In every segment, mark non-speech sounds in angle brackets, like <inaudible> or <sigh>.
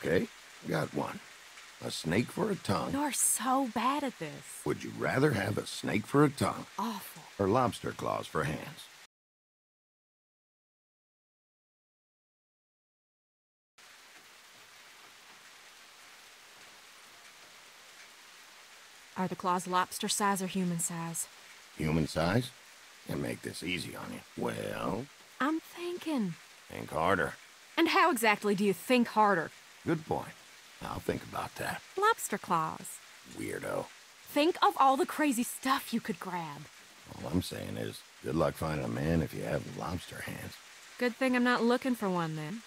Okay, got one. A snake for a tongue. You're so bad at this. Would you rather have a snake for a tongue Awful. or lobster claws for hands? Are the claws lobster size or human size? Human size? And make this easy on you. Well, I'm thinking. think harder. And how exactly do you think harder? Good point. I'll think about that. Lobster claws. Weirdo. Think of all the crazy stuff you could grab. All I'm saying is, good luck finding a man if you have lobster hands. Good thing I'm not looking for one then.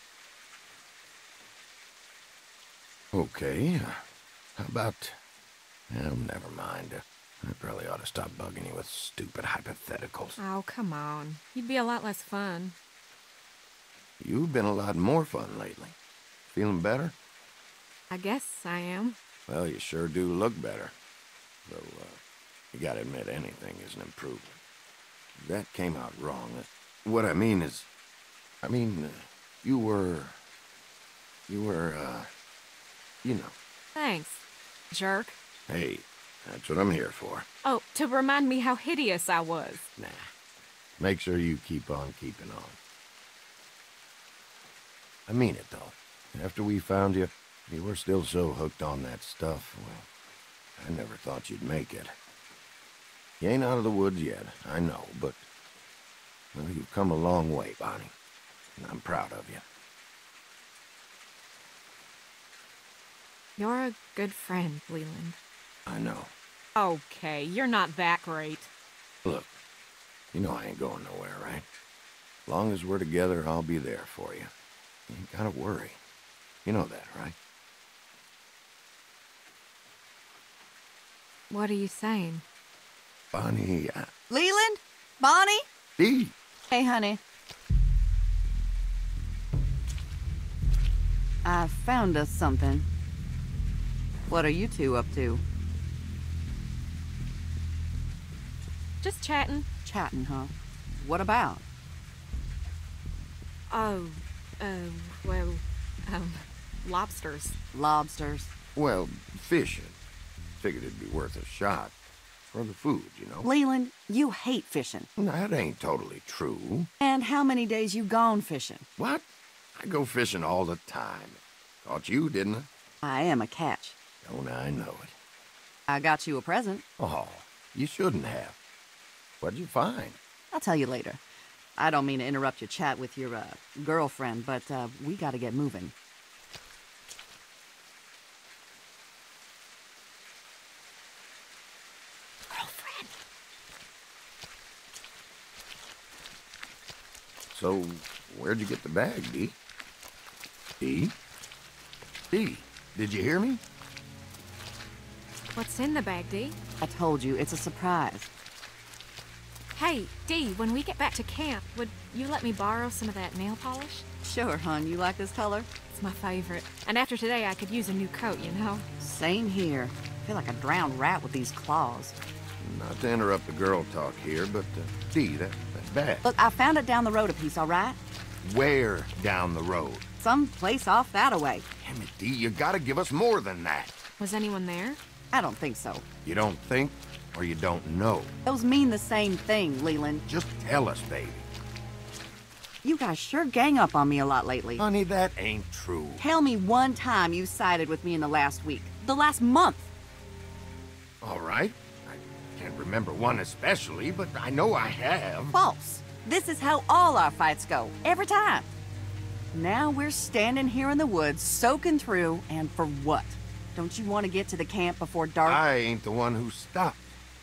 Okay. uh, How about... Oh, never mind. I probably ought to stop bugging you with stupid hypotheticals. Oh, come on. You'd be a lot less fun. You've been a lot more fun lately. Feeling better? I guess I am. Well, you sure do look better. Though, uh, you gotta admit anything is an improvement. That came out wrong. Uh, What I mean is... I mean, uh, you were... You were, uh... You know. Thanks, jerk. Hey, that's what I'm here for. Oh, to remind me how hideous I was. Nah. Make sure you keep on keeping on. I mean it, though. After we found you, you were still so hooked on that stuff, well, I never thought you'd make it. You ain't out of the woods yet, I know, but... Well, you've come a long way, Bonnie. And I'm proud of you. You're a good friend, Leland. I know. Okay, you're not that great. Look, you know I ain't going nowhere, right? Long as we're together, I'll be there for you. You ain't gotta worry. You know that, right? What are you saying? Bonnie, I... Leland? Bonnie? Dee! Hey, honey. I found us something. What are you two up to? Just chatting. Chatting, huh? What about? Oh, uh, well, um, lobsters. Lobsters. Well, fishing. Figured it'd be worth a shot. For the food, you know? Leland, you hate fishing. That ain't totally true. And how many days you gone fishing? What? I go fishing all the time. Caught you, didn't I? I am a catch. Don't I know it? I got you a present. Oh, you shouldn't have. What'd you find? I'll tell you later. I don't mean to interrupt your chat with your, uh, girlfriend, but, uh, we gotta get moving. So, where'd you get the bag, Dee? Dee? Dee, did you hear me? What's in the bag, Dee? I told you, it's a surprise. Hey, Dee, when we get back to camp, would you let me borrow some of that nail polish? Sure, hon, you like this color? It's my favorite. And after today, I could use a new coat, you know? Same here. I feel like a drowned rat with these claws. Not to interrupt the girl talk here, but, uh, Dee, that, that. Look, I found it down the road a piece, all right? Where down the road? Some place off that away. Damn it, Dee, you gotta give us more than that. Was anyone there? I don't think so. You don't think, or you don't know. Those mean the same thing, Leland. Just tell us, baby. You guys sure gang up on me a lot lately. Honey, that ain't true. Tell me one time you sided with me in the last week. The last month. All right. I can't remember one especially, but I know I have. False. This is how all our fights go. Every time. Now we're standing here in the woods, soaking through, and for what? Don't you want to get to the camp before dark? I ain't the one who stopped.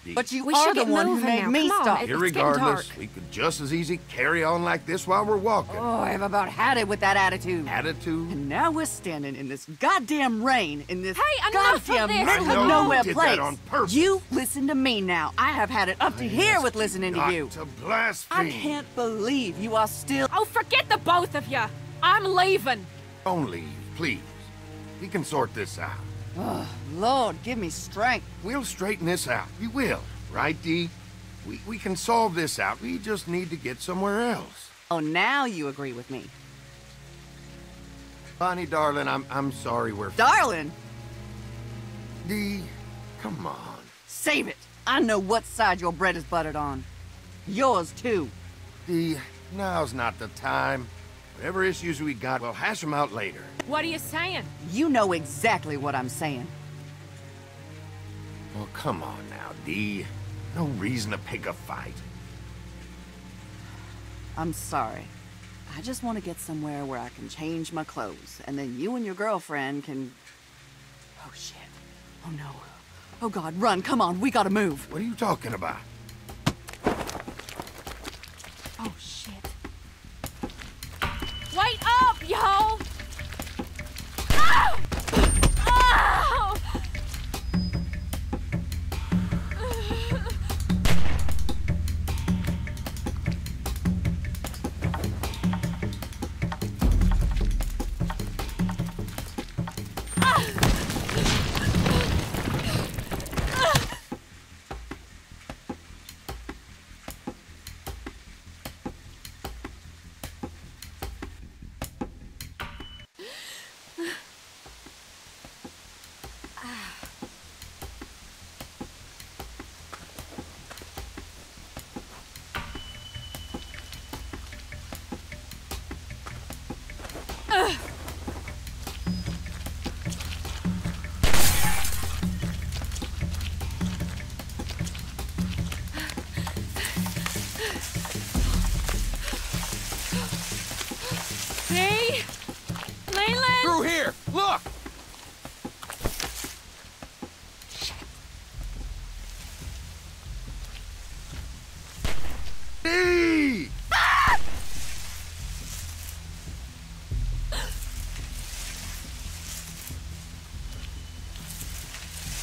Dee. but you We are should the get one who moving made now. me Come on, stop. it- it's. Irregardless, we could just as easy carry on like this while we're walking. Oh, I've about had it with that attitude. Attitude? And now we're standing in this goddamn rain in this Hey, goddamn this. middle of you nowhere did that place. on purpose. You listen to me now. I have had it up to here with listening to Not you. to blaspheme. I can't believe you are still. Oh, forget the both of you. I'm leaving. Don't leave, please. We can sort this out. Oh, Lord, give me strength. We'll straighten this out. We will, right, Dee? We, we can solve this out. We just need to get somewhere else. Oh, now you agree with me. Bonnie, darling, I'm, I'm sorry we're... Darling, Dee, come on. save it. I know what side your bread is buttered on. Yours, too. Dee, now's not the time. Whatever issues we got, we'll hash them out later. What are you saying? You know exactly what I'm saying. Well, come on now, Dee. No reason to pick a fight. I'm sorry. I just want to get somewhere where I can change my clothes, and then you and your girlfriend can... Oh, shit. Oh, no. Oh, God, run. Come on, we gotta move. What are you talking about? Oh, shit. Wait up, yo! Ow! Ah!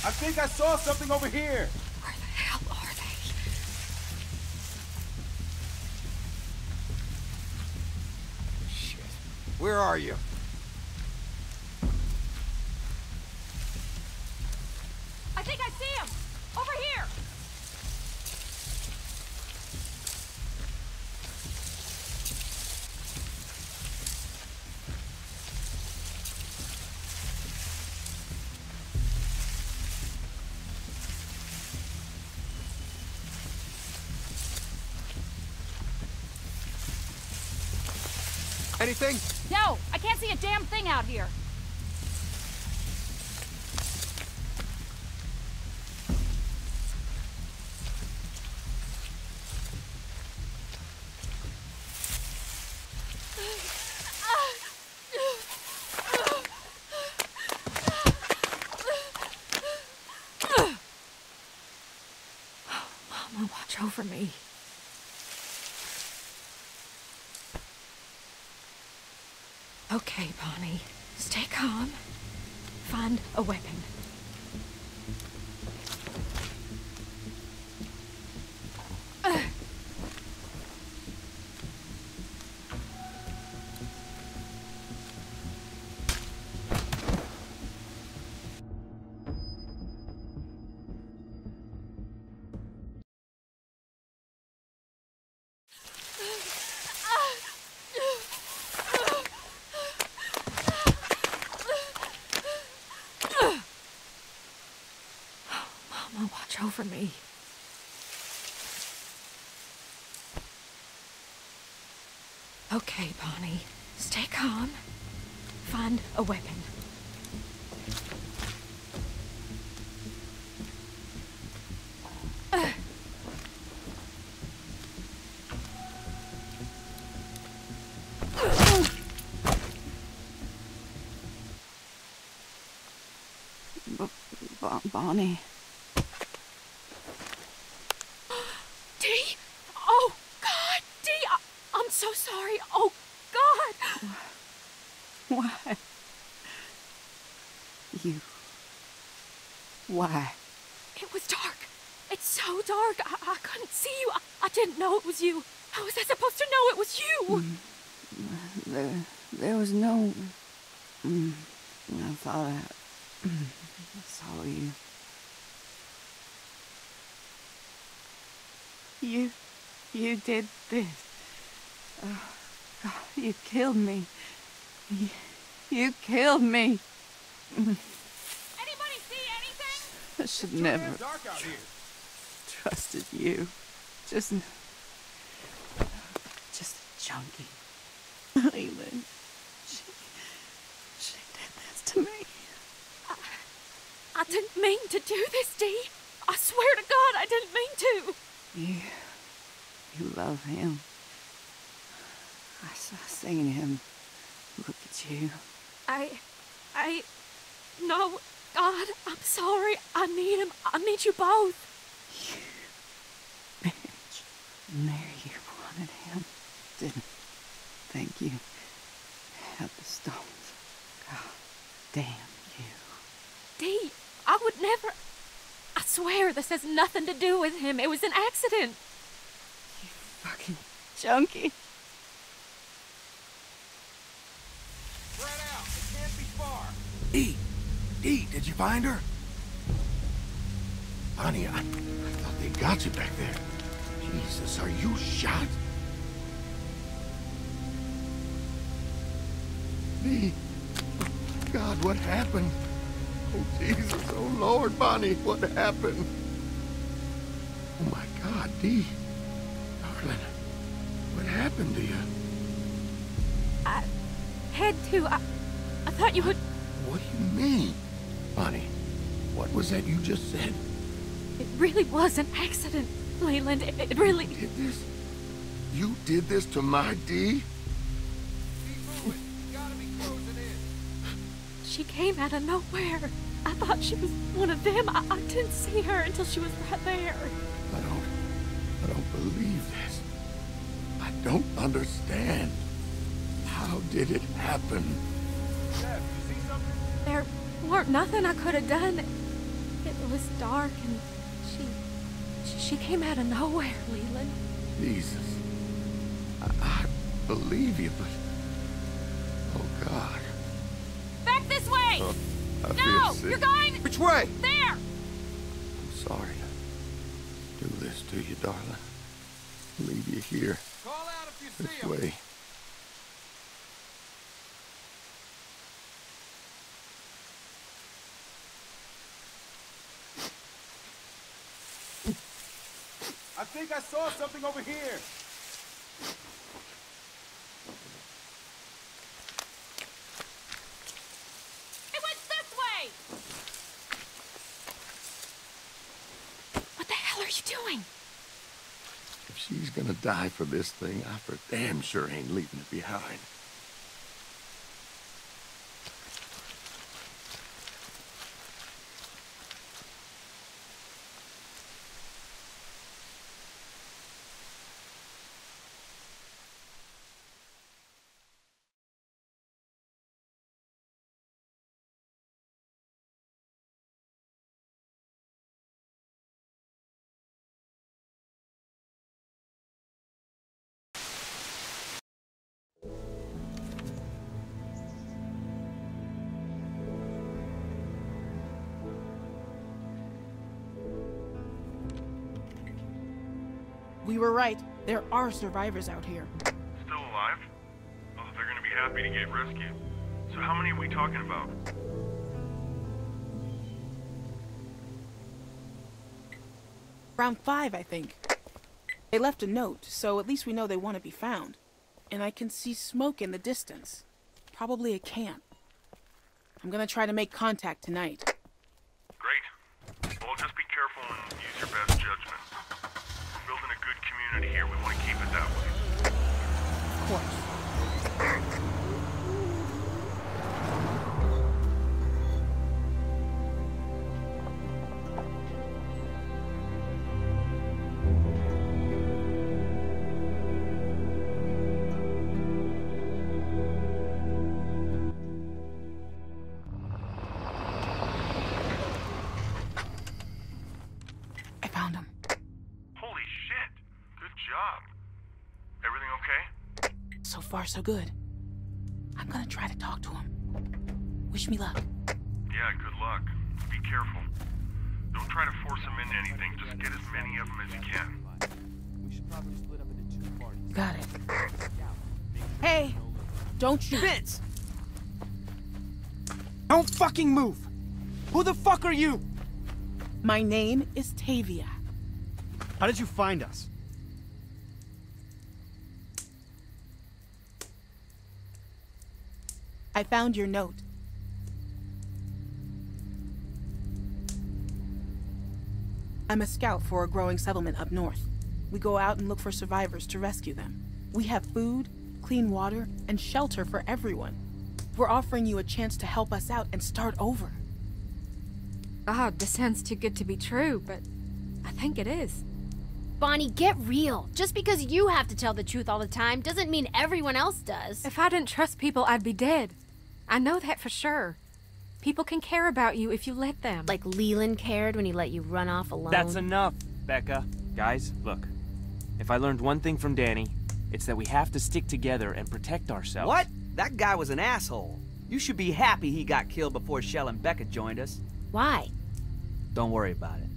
I think I saw something over here. Where the hell are they? Shit. Where are you? Anything? No! I can't see a damn thing out here! Mama, watch over me. Okay, Bonnie. Stay calm. Find a weapon. Mama, watch over me. Okay, Bonnie. Stay calm. Find a weapon. Uh. Bon- Bonnie. Dee! Oh, God! Dee! I- I'm so sorry. Oh, God! Why? You. Why? It was dark. It's so dark. I, I couldn't see you. I, I didn't know it was you. How was I supposed to know it was you? There, there was no. Mm, I thought I, I saw you. You, you did this. Oh, God, you killed me. You, You killed me. <laughs> Anybody see anything? I should Damn never dark out here. trusted you. Just. Just a junkie. Leland. She. She did this to me. I didn't mean to do this, Dee. I swear to God, I didn't mean to. You. You love him. I saw seen him. Look at you. I. I. No, God, I'm sorry. I need him. I need you both. You Bitch. Mary, you wanted him. Didn't think you had the stones. God damn you. Dee, I would never. I swear this has nothing to do with him. It was an accident. You fucking junkie. Spread out. It can't be far. Dee! Dee, did you find her? Bonnie, I, I thought they got you back there. Jesus, are you shot? Dee! Oh, God, what happened? Oh, Jesus, oh, Lord, Bonnie, what happened? Oh, my God, Dee. Darling, what happened to you? I had to. I, I thought you would. What do you mean? Bonnie, what was that you just said? It really was an accident, Leland. It, it really. did this? You did this to my Dee? Keep moving. You gotta be closing in. She came out of nowhere. I thought she was one of them. I, I didn't see her until she was right there. I don't... I don't believe this. I don't understand. How did it happen? Jeff, you see something? There weren't nothing I could have done. It was dark and she. She, she came out of nowhere, Leland. Jesus. I, I believe you, but... Oh, God. Back this way! Oh, no! You're going Which way? there! I'm sorry to do this to you, darling. Leave you here, Call out if you see this him. way. I think I saw something over here. It went this way! What the hell are you doing? If she's gonna die for this thing, I for damn sure ain't leaving it behind. We were right. There are survivors out here. Still alive? Oh, they're gonna be happy to get rescued. So how many are we talking about? Around five, I think. They left a note, so at least we know they want to be found. And I can see smoke in the distance. Probably a camp. I'm gonna try to make contact tonight. Far, so good. I'm gonna try to talk to him. Wish me luck. Yeah, good luck. Be careful. Don't try to force him into anything. Just get as many of them as you can. We should probably split up into two parties. Got it. Hey! Don't shoot. Vince! Don't fucking move! Who the fuck are you? My name is Tavia. How did you find us? I found your note. I'm a scout for a growing settlement up north. We go out and look for survivors to rescue them. We have food, clean water, and shelter for everyone. We're offering you a chance to help us out and start over. God, this sounds too good to be true, but I think it is. Bonnie, get real. Just because you have to tell the truth all the time doesn't mean everyone else does. If I didn't trust people, I'd be dead. I know that for sure. People can care about you if you let them. Like Leland cared when he let you run off alone. That's enough, Becca. Guys, look. If I learned one thing from Danny, it's that we have to stick together and protect ourselves. What? That guy was an asshole. You should be happy he got killed before Shel and Becca joined us. Why? Don't worry about it.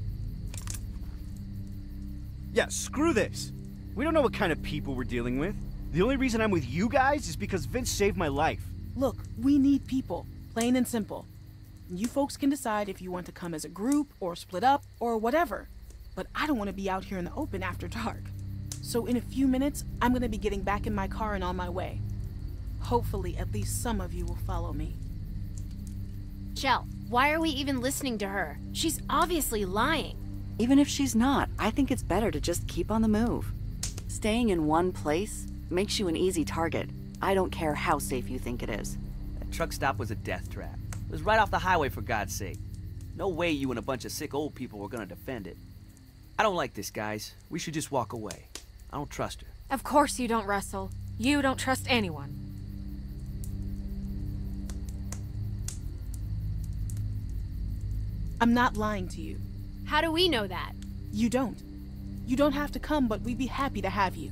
Yeah, screw this. We don't know what kind of people we're dealing with. The only reason I'm with you guys is because Vince saved my life. Look, we need people, plain and simple. You folks can decide if you want to come as a group or split up or whatever. But I don't want to be out here in the open after dark. So in a few minutes, I'm going to be getting back in my car and on my way. Hopefully, at least some of you will follow me. Shel, why are we even listening to her? She's obviously lying. Even if she's not, I think it's better to just keep on the move. Staying in one place makes you an easy target. I don't care how safe you think it is. That truck stop was a death trap. It was right off the highway, for God's sake. No way you and a bunch of sick old people were gonna defend it. I don't like this, guys. We should just walk away. I don't trust her. Of course you don't, Russell. You don't trust anyone. I'm not lying to you. How do we know that? You don't. You don't have to come, but we'd be happy to have you.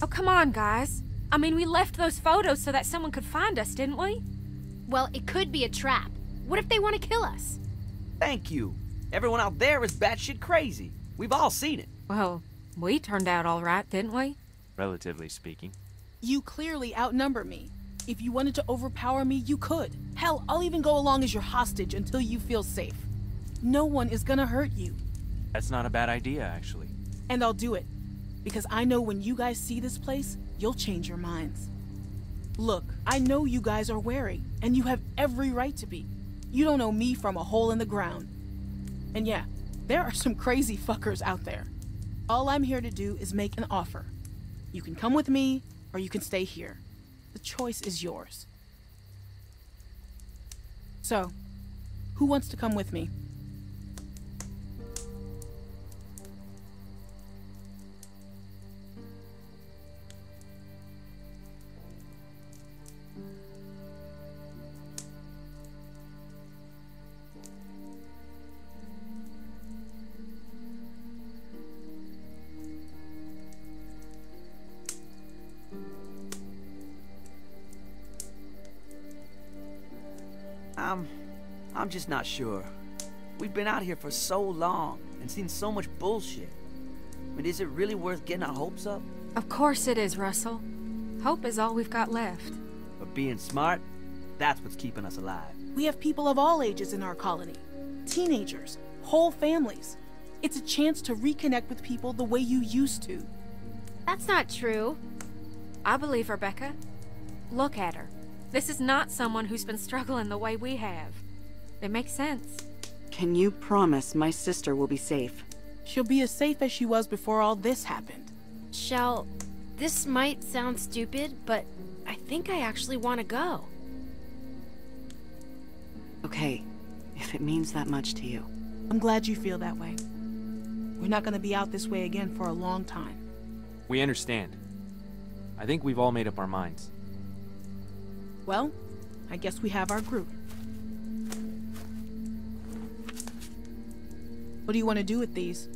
Oh, come on, guys. I mean, we left those photos so that someone could find us, didn't we? Well, it could be a trap. What if they want to kill us? Thank you. Everyone out there is batshit crazy. We've all seen it. Well, we turned out all right, didn't we? Relatively speaking. You clearly outnumber me. If you wanted to overpower me, you could. Hell, I'll even go along as your hostage until you feel safe. No one is gonna hurt you. That's not a bad idea, actually. And I'll do it. Because I know when you guys see this place, you'll change your minds. Look, I know you guys are wary, and you have every right to be. You don't know me from a hole in the ground. And yeah, there are some crazy fuckers out there. All I'm here to do is make an offer. You can come with me, or you can stay here. The choice is yours. So, who wants to come with me? I'm... I'm just not sure. We've been out here for so long and seen so much bullshit. I mean, is it really worth getting our hopes up? Of course it is, Russell. Hope is all we've got left. But being smart, that's what's keeping us alive. We have people of all ages in our colony teenagers, whole families. It's a chance to reconnect with people the way you used to. That's not true. I believe Rebecca. Look at her. This is not someone who's been struggling the way we have. It makes sense. Can you promise my sister will be safe? She'll be as safe as she was before all this happened. Shel, this might sound stupid, but I think I actually want to go. Okay, if it means that much to you. I'm glad you feel that way. We're not gonna be out this way again for a long time. We understand. I think we've all made up our minds. Well, I guess we have our group. What do you want to do with these?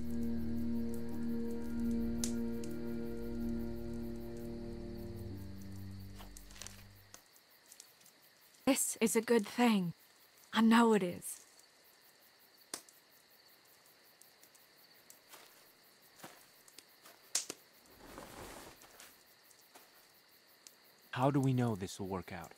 This is a good thing. I know it is. How do we know this will work out?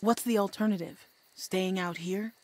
What's the alternative? Staying out here?